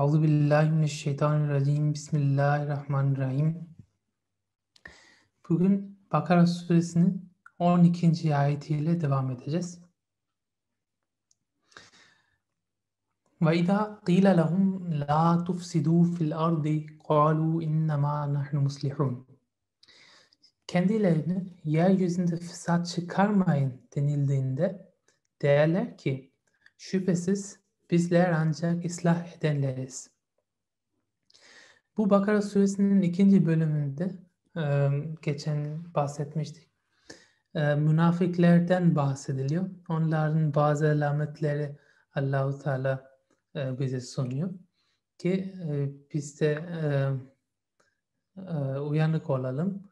Euzu billahi mineşşeytanirracim. Bismillahirrahmanirrahim. Bugün Bakara suresinin 12. ayetiyle devam edeceğiz. Ve izâ qîle lehum lâ tufsidû fil ardi qâlû innemâ nahnu muslihûn. Kendilerine yeryüzünde fesat çıkarmayın denildiğinde derler ki şüphesiz bizler ancak ıslah edenleriz. Bu Bakara suresinin ikinci bölümünde e, geçen bahsetmiştik. E, münafıklerden bahsediliyor. Onların bazı alametleri Allahu Teala e, bize sunuyor ki biz de uyanık olalım.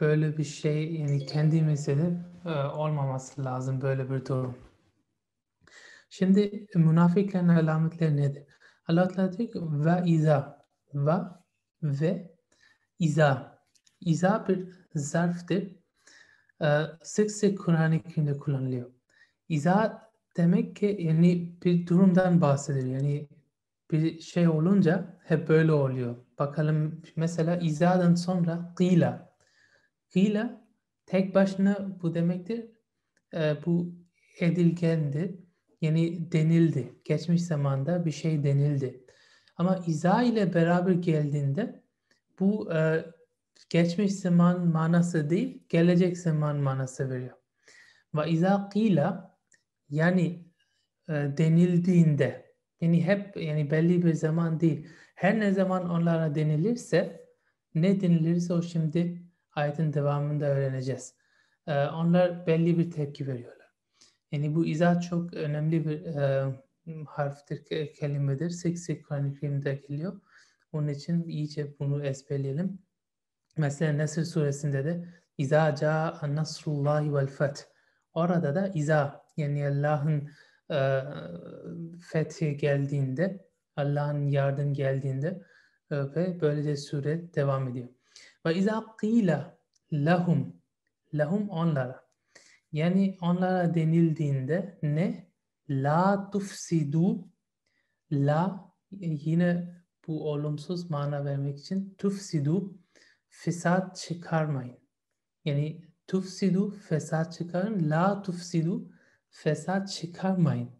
Böyle bir şey yani kendimizde de olmaması lazım böyle bir durum. Şimdi münafıkların alametleri nedir? Allah Teala diyor ki ve iza ve ve iza. İza bir zarftır. Ee, sık sık Kur'an-ı Kerim'de kullanılıyor. İza demek ki yani bir durumdan bahsediyor. Yani bir şey olunca hep böyle oluyor. Bakalım mesela izadan sonra kıyla. Kıyla tek başına bu demektir. Ee, bu edilgendir yani denildi. Geçmiş zamanda bir şey denildi. Ama iza ile beraber geldiğinde bu e, geçmiş zaman manası değil, gelecek zaman manası veriyor. Ve iza qila yani e, denildiğinde yani hep yani belli bir zaman değil. Her ne zaman onlara denilirse ne denilirse o şimdi ayetin devamında öğreneceğiz. E, onlar belli bir tepki veriyor. Yani bu izah çok önemli bir e, harftir, kelimedir. Sık sık Kur'an-ı Kerim'de geliyor. Onun için iyice bunu ezberleyelim. Mesela Nesr suresinde de İza ca'a nasrullahi vel feth. Orada da iza yani Allah'ın e, fethi geldiğinde, Allah'ın yardım geldiğinde e, ve böylece sure devam ediyor. Ve iza qila lahum lahum onlara yani onlara denildiğinde ne? La tufsidu la yine bu olumsuz mana vermek için tufsidu fesat çıkarmayın. Yani tufsidu fesat çıkarın. La tufsidu fesat çıkarmayın.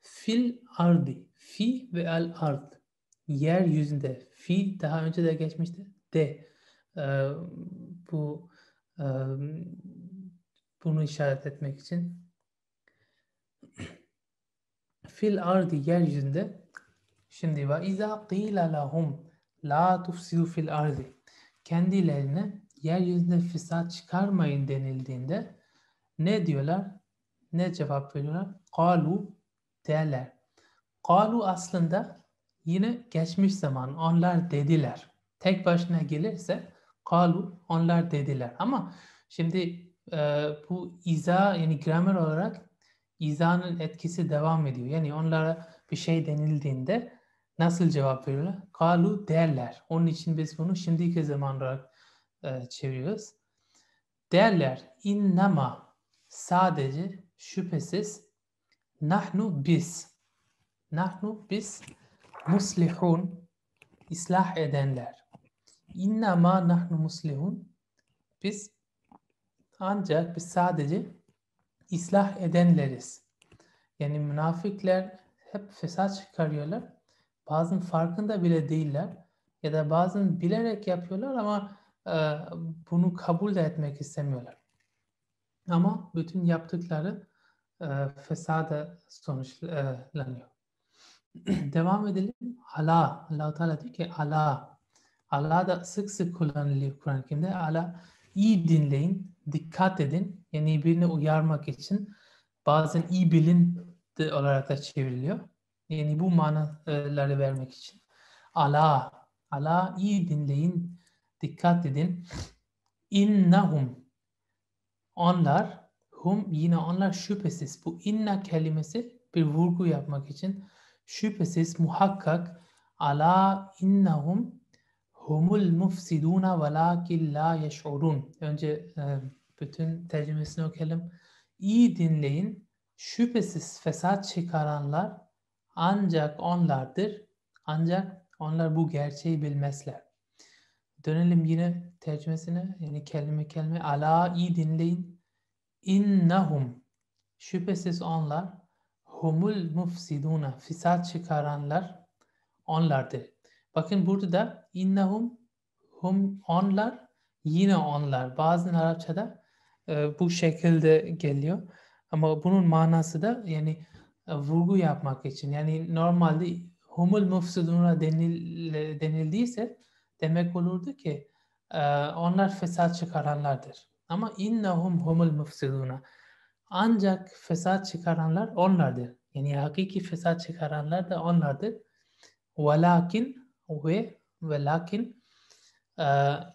Fil ardi fi ve al ard yeryüzünde fi daha önce de geçmişti de ee, bu e, bunu işaret etmek için fil ardi yeryüzünde şimdi ve izâ qîle lahum la tufsidu fil ardi kendilerine yeryüzünde fesat çıkarmayın denildiğinde ne diyorlar? Ne cevap veriyorlar? Kalu derler. Kalu aslında yine geçmiş zaman onlar dediler. Tek başına gelirse kalu onlar dediler. Ama şimdi e, bu iza yani gramer olarak izanın etkisi devam ediyor. Yani onlara bir şey denildiğinde nasıl cevap veriyorlar? Kalu derler. Onun için biz bunu şimdiki zaman olarak e, çeviriyoruz. Derler innama sadece şüphesiz nahnu biz nahnu biz muslihun islah edenler. İnnama nahnu muslihun biz ancak biz sadece islah edenleriz. Yani münafıklar hep fesat çıkarıyorlar. Bazen farkında bile değiller. Ya da bazen bilerek yapıyorlar ama e, bunu kabul de etmek istemiyorlar. Ama bütün yaptıkları e, fesada sonuçlanıyor. Devam edelim. Allah. allah Teala diyor ki Allah. Allah da sık sık kullanılıyor Kur'an-ı Kerim'de. Allah iyi dinleyin dikkat edin. Yani birini uyarmak için bazen iyi bilin de olarak da çevriliyor. Yani bu manaları vermek için. Ala, ala iyi dinleyin, dikkat edin. İnnahum, onlar, hum yine onlar şüphesiz. Bu inna kelimesi bir vurgu yapmak için şüphesiz muhakkak ala innahum humul mufsiduna velakin la yeş'urun. Önce e, bütün tercümesini okuyalım. İyi dinleyin. Şüphesiz fesat çıkaranlar Ancak onlardır. Ancak onlar bu gerçeği bilmezler. Dönelim yine tercümesine. Yani kelime kelime. Ala iyi dinleyin. İnnahum. Şüphesiz onlar humul mufsiduna. Fisat çıkaranlar onlardır. Bakın burada da innahum hum onlar yine onlar. Bazen Arapçada e, bu şekilde geliyor. Ama bunun manası da yani e, vurgu yapmak için. Yani normalde humul mufsiduna denil, denildiyse demek olurdu ki e, onlar fesat çıkaranlardır. Ama innahum humul mufsiduna. Ancak fesat çıkaranlar onlardır. Yani hakiki fesat çıkaranlar da onlardır. Velakin ve ve lakin e,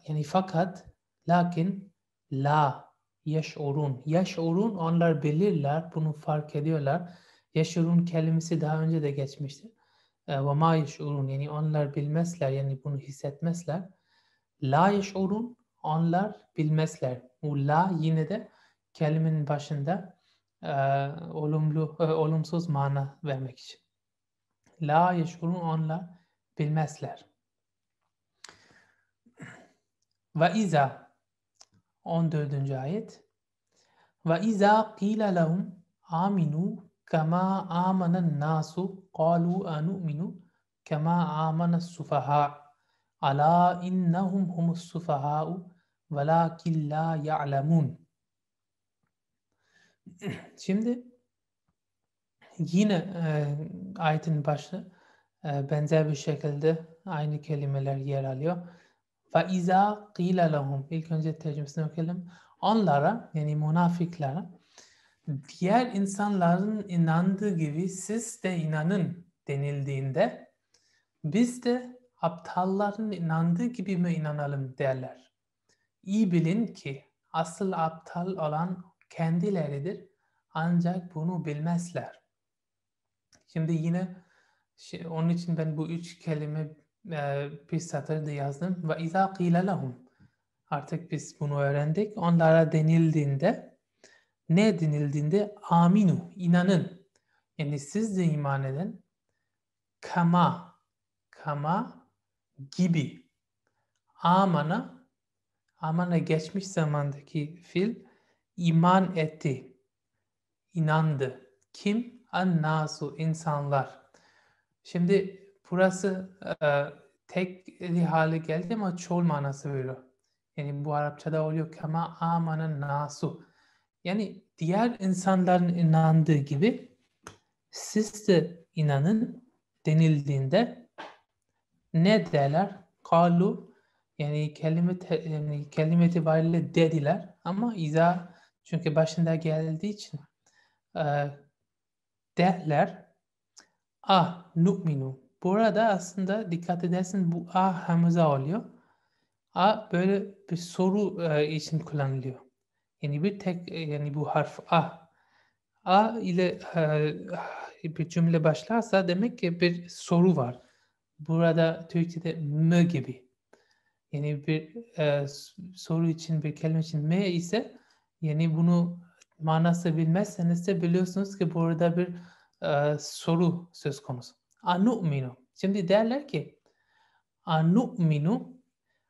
yani fakat lakin la yeş'urun. Yeş'urun onlar bilirler, bunu fark ediyorlar. Yeş'urun kelimesi daha önce de geçmişti. Ve ma yeş'urun yani onlar bilmezler yani bunu hissetmezler. La yeş'urun onlar bilmezler. Bu la yine de kelimenin başında e, olumlu, e, olumsuz mana vermek için. La yeş'urun onlar bilmezler. Ve iza 14. ayet Ve iza qila lahum aminu kama amanan nasu qalu anu'minu kama amana sufaha ala innahum humus sufaha'u velakin la ya'lemun Şimdi yine e, ayetin başı e, benzer bir şekilde aynı kelimeler yer alıyor. Ve izâ qîle lehum. İlk önce tercümesini okuyalım. Onlara yani münafıklara diğer insanların inandığı gibi siz de inanın denildiğinde biz de aptalların inandığı gibi mi inanalım derler. İyi bilin ki asıl aptal olan kendileridir ancak bunu bilmezler. Şimdi yine şey, onun için ben bu üç kelime e, bir satırda yazdım. Ve izâ qîle lehum. Artık biz bunu öğrendik. Onlara denildiğinde ne denildiğinde aminu, inanın. Yani siz de iman edin. Kama, kama gibi. Amana, amana geçmiş zamandaki fil iman etti. inandı. Kim? An-nasu, insanlar. Şimdi burası e, tek hale geldi ama çoğul manası veriyor. Yani bu Arapçada oluyor kama amanen nasu. Yani diğer insanların inandığı gibi siz de inanın denildiğinde ne derler? Kalu yani kelime yani kelime itibariyle dediler ama iza çünkü başında geldiği için e, derler ah nu'minu Burada aslında dikkat edersin bu A hamza oluyor. A böyle bir soru e, için kullanılıyor. Yani bir tek e, yani bu harf A. A ile e, bir cümle başlarsa demek ki bir soru var. Burada Türkçe'de m gibi. Yani bir e, soru için bir kelime için m ise yani bunu manası bilmezseniz de biliyorsunuz ki burada bir e, soru söz konusu. Anu'minu. Şimdi derler ki anu'minu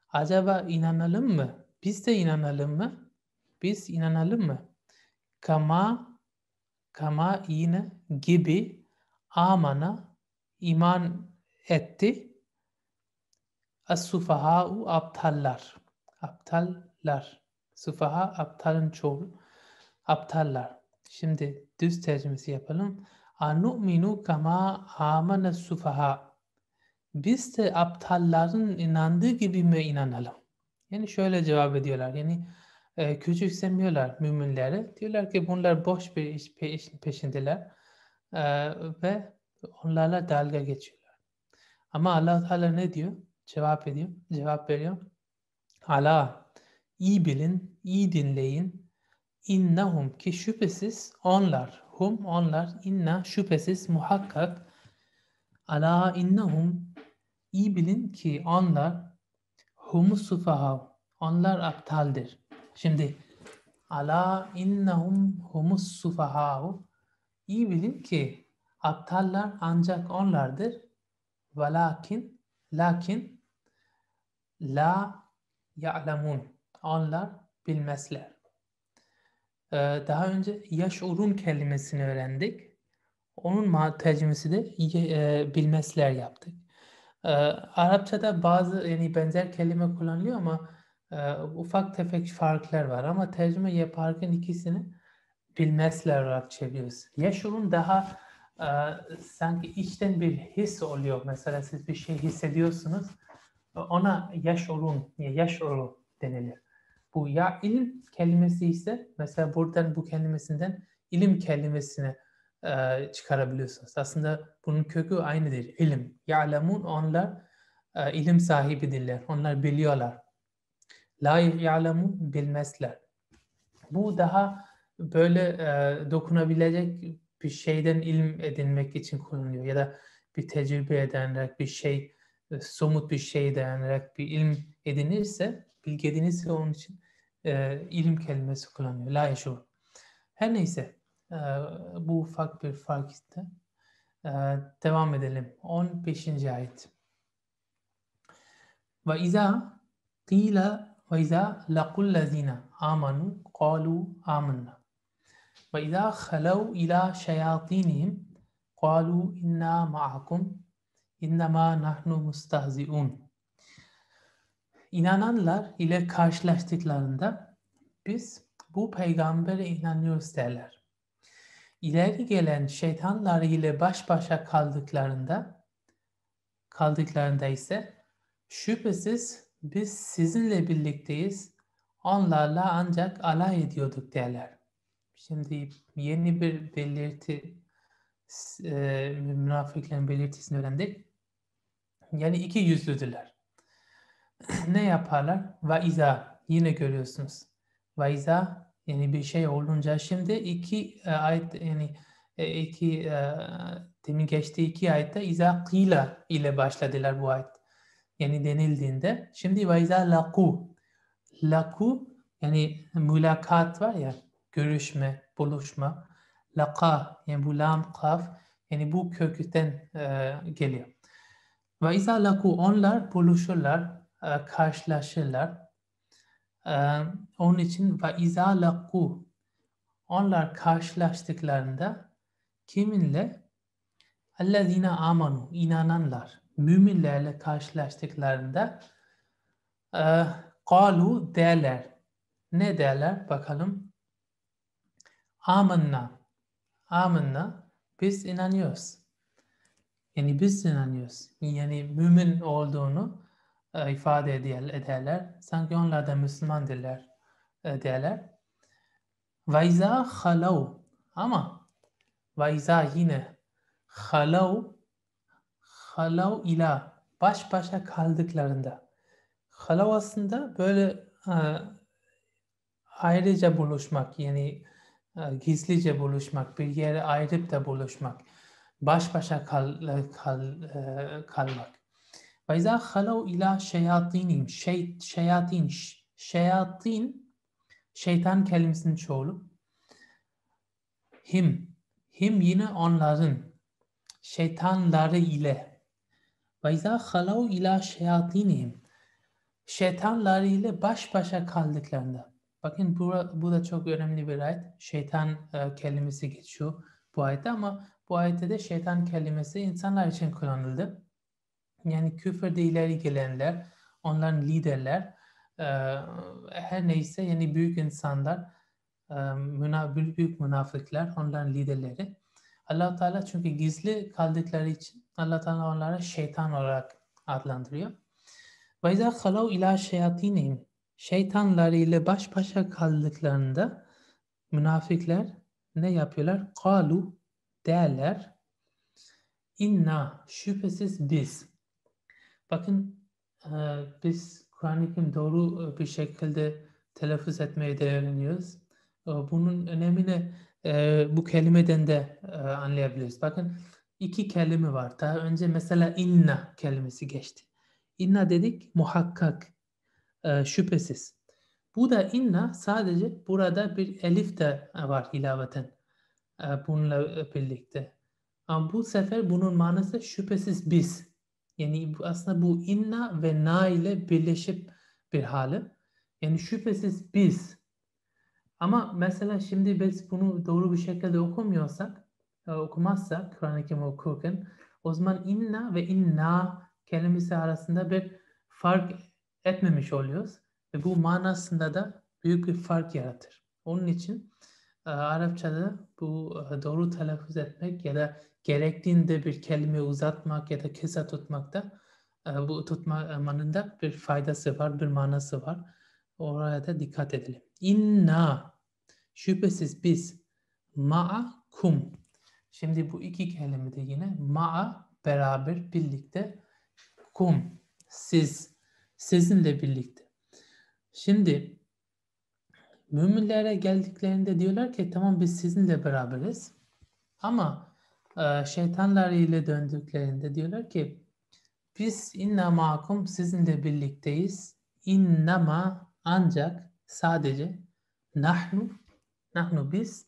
acaba inanalım mı? Biz de inanalım mı? Biz inanalım mı? Kama kama yine gibi amana iman etti as-sufaha'u aptallar. Aptallar. Sufaha aptalın çoğu. Aptallar. Şimdi düz tercümesi yapalım. Anu'minu kama amana sufaha. Biz de aptalların inandığı gibi mi inanalım? Yani şöyle cevap ediyorlar. Yani e, küçümsemiyorlar müminleri. Diyorlar ki bunlar boş bir iş, peşindeler. E, ve onlarla dalga geçiyorlar. Ama allah Teala ne diyor? Cevap ediyor. Cevap veriyor. Ala iyi bilin, iyi dinleyin. İnnahum ki şüphesiz onlar hum onlar inna şüphesiz muhakkak ala innahum iyi bilin ki onlar humus sufaha onlar aptaldır. Şimdi ala innahum humus sufaha iyi bilin ki aptallar ancak onlardır. Velakin, lakin la ya'lemun. Onlar bilmezler. Ee, daha önce yaşurun kelimesini öğrendik. Onun tercümesi de e, bilmezler yaptık. Ee, Arapçada bazı yani benzer kelime kullanılıyor ama e, ufak tefek farklar var ama tercüme yaparken ikisini bilmezler olarak çeviriyoruz. Yaşurun daha e, sanki içten bir his oluyor. Mesela siz bir şey hissediyorsunuz. Ona yaşurun, yaşuru denilir. Bu ya ilim kelimesi ise mesela buradan bu kelimesinden ilim kelimesini e, çıkarabiliyorsunuz. Aslında bunun kökü aynıdır. İlim. Ya'lemun onlar e, ilim sahibidirler. Onlar biliyorlar. La ya'lemun bilmezler. Bu daha böyle e, dokunabilecek bir şeyden ilim edinmek için kullanılıyor. Ya da bir tecrübe edinarak bir şey, e, somut bir şey dayanarak bir ilim edinirse, bilgi edinirse onun için e, ilim kelimesi kullanıyor. La yeşur. Her neyse e, bu ufak bir fark işte. E, devam edelim. 15. ayet. Ve izâ qîle ve izâ laqul lezîne amanu qalu amanna. Ve izâ khalav ilâ şeyatînihim qalu inna ma'akum innema nahnu mustahzi'un. İnananlar ile karşılaştıklarında biz bu peygambere inanıyoruz derler. İleri gelen şeytanlar ile baş başa kaldıklarında kaldıklarında ise şüphesiz biz sizinle birlikteyiz. Onlarla ancak alay ediyorduk derler. Şimdi yeni bir belirti e, münafıkların belirtisini öğrendik. Yani iki yüzlüdüler. ne yaparlar? Vaiza yine görüyorsunuz. Vaiza yani bir şey olunca şimdi iki e, ayet yani e, iki e, demin geçtiği iki ayette iza qila ile başladılar bu ayet. Yani denildiğinde şimdi vaiza laku laku yani mülakat var ya görüşme, buluşma. Laka yani bu lam kaf yani bu kökten e, geliyor. Ve izâ laku onlar buluşurlar, e, karşılaşırlar. E, onun için ve izâ onlar karşılaştıklarında kiminle? Ellezine amanu inananlar müminlerle karşılaştıklarında e, kalu derler. Ne derler bakalım? Amenna. Amenna. Biz inanıyoruz. Yani biz inanıyoruz. Yani mümin olduğunu e, ifade ederler. Sanki onlar da Müslüman derler. E, derler. Vayza halav. Ama vayza yine halav halav ila baş başa kaldıklarında. Halav aslında böyle e, ayrıca buluşmak yani e, gizlice buluşmak, bir yere ayrıp da buluşmak baş başa kal, kal, e, kalmak. İzâ halav ilâ şeyatinim, şey, şeyatin, şeyatin, şeytan kelimesinin çoğulu. Him, him yine onların, şeytanları ile. İzâ halav ilâ şeyatinihim, şeytanları ile baş başa kaldıklarında. Bakın bu, bu da çok önemli bir ayet. Şeytan e, kelimesi geçiyor bu ayette ama bu ayette de şeytan kelimesi insanlar için kullanıldı. Yani küfürde ileri gelenler, onların liderler, e, her neyse yani büyük insanlar, e, büyük münafıklar, onların liderleri. allah Teala çünkü gizli kaldıkları için allah Teala onlara şeytan olarak adlandırıyor. Ve izâ khalav ilâ şeyatinihim şeytanlar ile baş başa kaldıklarında münafıklar ne yapıyorlar? Kalu derler. İnna şüphesiz biz. Bakın e, biz Kur'an-ı Kerim doğru e, bir şekilde telaffuz etmeyi de öğreniyoruz. E, bunun önemini bu kelimeden de anlayabiliriz. Bakın iki kelime var. Daha önce mesela inna kelimesi geçti. İnna dedik muhakkak, şüphesiz. Bu da inna sadece burada bir elif de var ilaveten bununla birlikte. Ama bu sefer bunun manası şüphesiz biz. Yani aslında bu inna ve na ile birleşip bir hali. Yani şüphesiz biz. Ama mesela şimdi biz bunu doğru bir şekilde okumuyorsak, e, okumazsak Kur'an-ı Kerim okurken o zaman inna ve inna kelimesi arasında bir fark etmemiş oluyoruz. Ve bu manasında da büyük bir fark yaratır. Onun için Arapçada bu e, doğru telaffuz etmek ya da gerektiğinde bir kelime uzatmak ya da kısa tutmakta e, bu tutmanın da bir faydası var, bir manası var. Oraya da dikkat edelim. İnna şüphesiz biz ma'akum. Şimdi bu iki kelime de yine ma'a beraber birlikte kum siz sizinle birlikte. Şimdi müminlere geldiklerinde diyorlar ki tamam biz sizinle beraberiz. Ama e, şeytanlar ile döndüklerinde diyorlar ki biz inna makum sizinle birlikteyiz. İnnama ancak sadece nahnu nahnu biz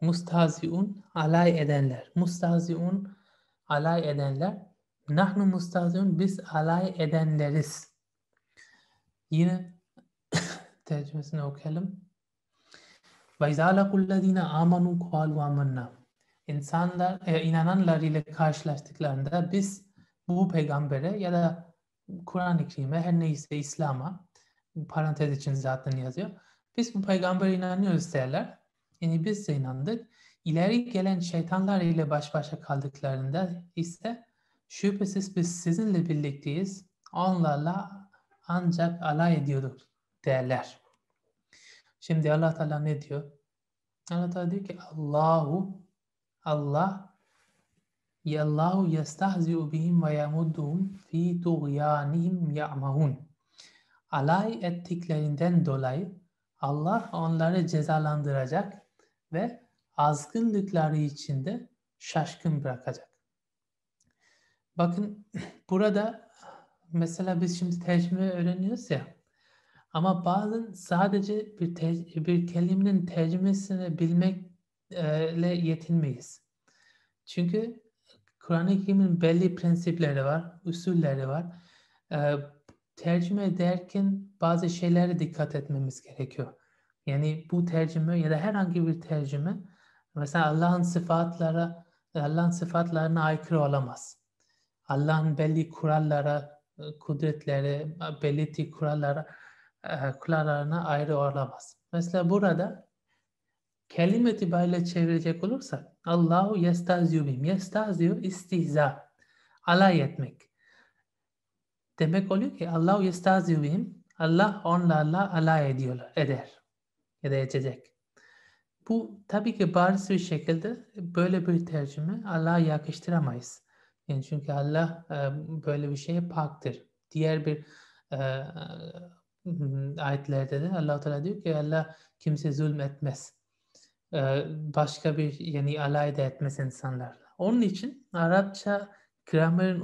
mustahziun alay edenler. Mustahziun alay edenler. Nahnu mustahziun biz alay edenleriz. Yine tercümesini okuyalım. Ve izâ lekullezîne âmenû kâlû amennâ. İnsanlar, inananlar ile karşılaştıklarında biz bu peygambere ya da Kur'an-ı Kerim'e her neyse İslam'a parantez için zaten yazıyor. Biz bu peygambere inanıyoruz derler. Yani biz de inandık. İleri gelen şeytanlar ile baş başa kaldıklarında ise şüphesiz biz sizinle birlikteyiz. Onlarla ancak alay ediyorduk derler. Şimdi Allah Teala ne diyor? Allah Teala diyor ki Allahu Allah Yallahu yestahzi'u bihim ve yamudduhum fi tuğyanihim ya'mahun. Alay ettiklerinden dolayı Allah onları cezalandıracak ve azgınlıkları içinde şaşkın bırakacak. Bakın burada mesela biz şimdi tercüme öğreniyoruz ya ama bazen sadece bir, bir kelimenin tercümesini bilmekle yetinmeyiz. Çünkü Kur'an-ı Kerim'in belli prensipleri var, usulleri var. Ee, tercüme ederken bazı şeylere dikkat etmemiz gerekiyor. Yani bu tercüme ya da herhangi bir tercüme mesela Allah'ın sıfatlara Allah'ın sıfatlarına aykırı olamaz. Allah'ın belli kurallara, kudretleri, belirttiği kurallara, e, kurallarına ayrı olamaz. Mesela burada kelime itibariyle çevirecek olursak Allahu yestazyu bim. Yestazyu istihza. Alay etmek. Demek oluyor ki Allahu yestazyu bim. Allah onlarla alay ediyorlar, eder. Ya da edecek. Bu tabii ki bariz bir şekilde böyle bir tercüme Allah'a yakıştıramayız. Yani çünkü Allah e, böyle bir şeye paktır. Diğer bir e, ayetlerde de Allah Teala diyor ki Allah kimse zulmetmez başka bir yani alay da etmez insanlarla. Onun için Arapça gramerin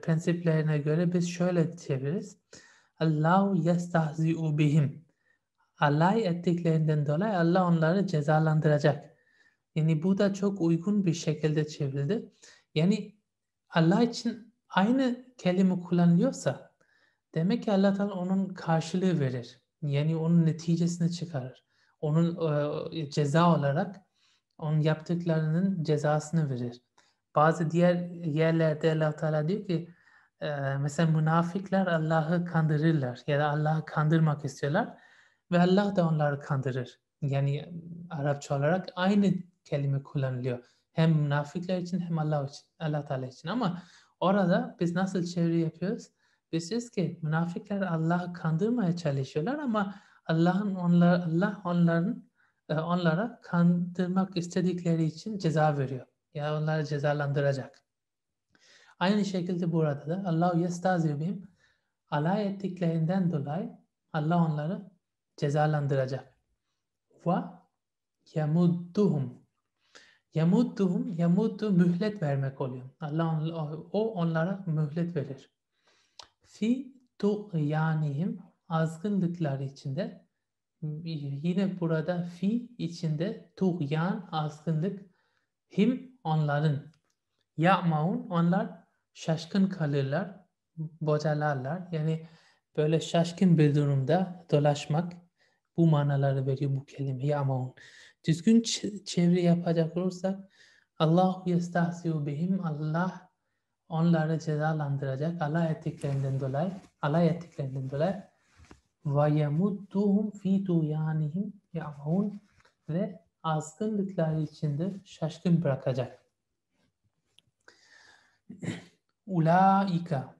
prensiplerine göre biz şöyle çeviririz. Allahu yestahzi'u bihim. Alay ettiklerinden dolayı Allah onları cezalandıracak. Yani bu da çok uygun bir şekilde çevrildi. Yani Allah için aynı kelime kullanılıyorsa demek ki Allah Teala onun karşılığı verir. Yani onun neticesini çıkarır onun e, ceza olarak onun yaptıklarının cezasını verir. Bazı diğer yerlerde Allah Teala diyor ki e, mesela münafıklar Allah'ı kandırırlar ya da Allah'ı kandırmak istiyorlar ve Allah da onları kandırır. Yani Arapça olarak aynı kelime kullanılıyor. Hem münafıklar için hem Allah için, Allah Teala için. Ama orada biz nasıl çeviri yapıyoruz? Diyoruz ki münafıklar Allah'ı kandırmaya çalışıyorlar ama Allah'ın onlar Allah onların e, onlara kandırmak istedikleri için ceza veriyor. Ya yani onları cezalandıracak. Aynı şekilde burada da Allah yestazibim alay ettiklerinden dolayı Allah onları cezalandıracak. Ve yamudduhum yamudduhum yamuddu mühlet vermek oluyor. Allah o onlara mühlet verir. Fi tuğyanihim azgınlıklar içinde yine burada fi içinde tuğyan azgınlık him onların Ya'maun onlar şaşkın kalırlar, bocalarlar. Yani böyle şaşkın bir durumda dolaşmak bu manaları veriyor bu kelime ya'maun. Düzgün çeviri yapacak olursak Allahu yestahziu bihim Allah onları cezalandıracak alay ettiklerinden dolayı alay ettiklerinden dolayı ve yemudduhum fi tuyanihim ya'maun ve azgınlıkları içinde şaşkın bırakacak. Ulaika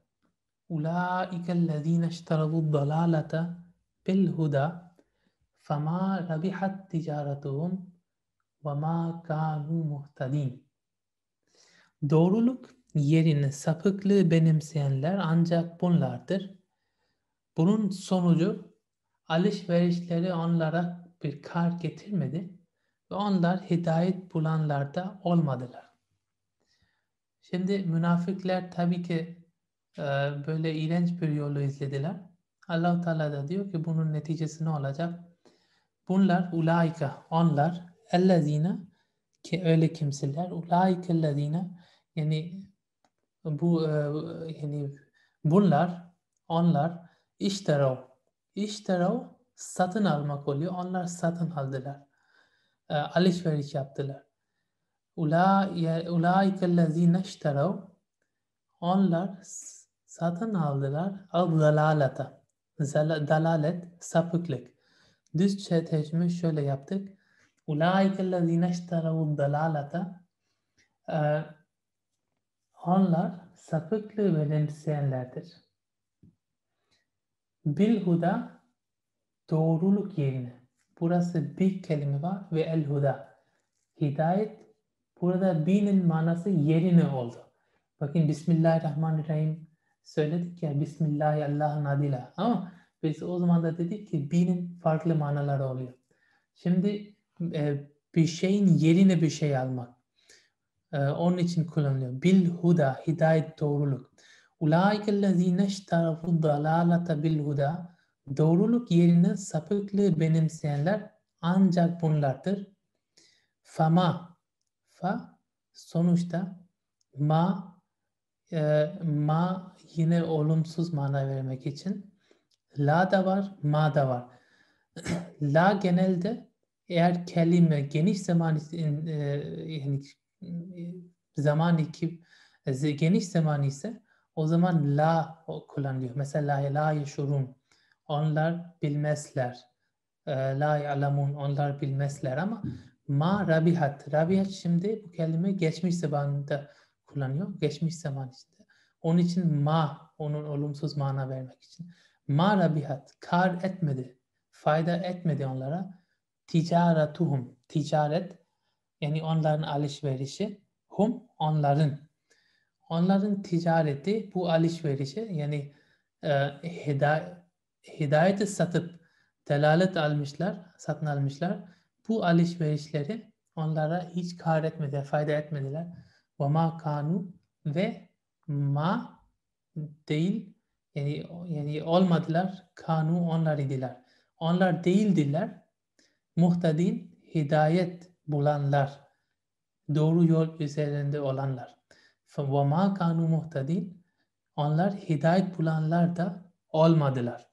Ulaika ellezine işterabu dalalete bil huda fema rabihat ticaretuhum ve ma kanu muhtadin. Doğruluk yerine sapıklığı benimseyenler ancak bunlardır. Bunun sonucu alışverişleri onlara bir kar getirmedi ve onlar hidayet bulanlarda olmadılar. Şimdi münafıklar tabii ki e, böyle iğrenç bir yolu izlediler. allah Teala da diyor ki bunun neticesi ne olacak? Bunlar ulaika, onlar ellezine ki öyle kimseler ulaika ellezine yani bu e, yani bunlar onlar işterav işterav satın almak oluyor. Onlar satın aldılar. E, alışveriş yaptılar. Ulaikellezine işterav onlar satın aldılar al-dalalata dalalet sapıklık. Düzce tercüme şöyle yaptık. Ulaikellezine işterav dalalata onlar sapıklığı benimseyenlerdir. Bilhuda doğruluk yerine. Burası bir kelime var ve el huda. Hidayet Burada binin manası yerine oldu. Bakın Bismillahirrahmanirrahim söyledik ya Bismillahi Allah'ın adıyla. Ama biz o zaman da dedik ki binin farklı manaları oluyor. Şimdi e, bir şeyin yerine bir şey almak. E, onun için kullanılıyor. Bil huda, hidayet doğruluk. Ulaikellezine iştarafu dalalata bil huda. Doğruluk yerine sapıklığı benimseyenler ancak bunlardır. Fama fa sonuçta ma e, ma yine olumsuz mana vermek için la da var ma da var. la genelde eğer kelime geniş zaman e, yani zaman iki e, geniş zaman ise o zaman la kullanılıyor. Mesela la yeşurun onlar bilmezler. E, la ya'lamun onlar bilmezler ama Ma rabihat. Rabihat şimdi bu kelime geçmiş zamanında kullanıyor. Geçmiş zaman içinde. Onun için ma, onun olumsuz mana vermek için. Ma rabihat. Kar etmedi. Fayda etmedi onlara. Ticaratuhum. Ticaret. Yani onların alışverişi. Hum onların. Onların ticareti bu alışverişi yani e, hidayet, hidayeti satıp delalet almışlar, satın almışlar bu alışverişleri onlara hiç kar etmedi, fayda etmediler. Ve ma kanu ve ma değil yani, yani olmadılar kanu onlar idiler. Onlar değildiler. Muhtadin hidayet bulanlar. Doğru yol üzerinde olanlar. Ma kanu muhtadin onlar hidayet bulanlar da olmadılar.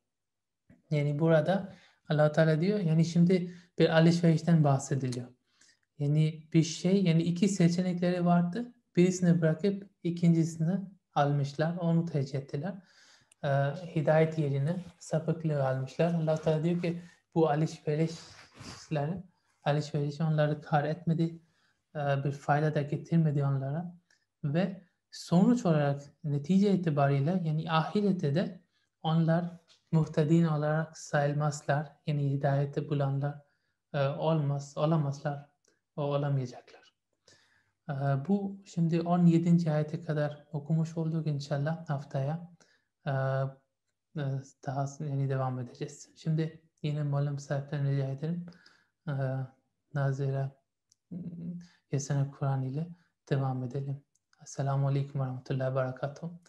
Yani burada allah Teala diyor yani şimdi bir alışverişten bahsediliyor. Yani bir şey yani iki seçenekleri vardı. Birisini bırakıp ikincisini almışlar. Onu tercih ettiler. Ee, hidayet yerine sapıklığı almışlar. Allah Teala diyor ki bu alışverişleri alışveriş onları kar etmedi. Ee, bir fayda da getirmedi onlara. Ve sonuç olarak netice itibariyle yani ahirette de onlar muhtedin olarak sayılmazlar. Yani hidayeti bulanlar e, olmaz, olamazlar olamayacaklar. E, bu şimdi 17. ayete kadar okumuş olduk inşallah haftaya e, e, daha yani devam edeceğiz. Şimdi yine Mollem sahiplerine rica ederim. E, Nazire Yesene Kur'an ile devam edelim. Esselamu Aleyküm ve Rahmetullahi ve Berekatuhu.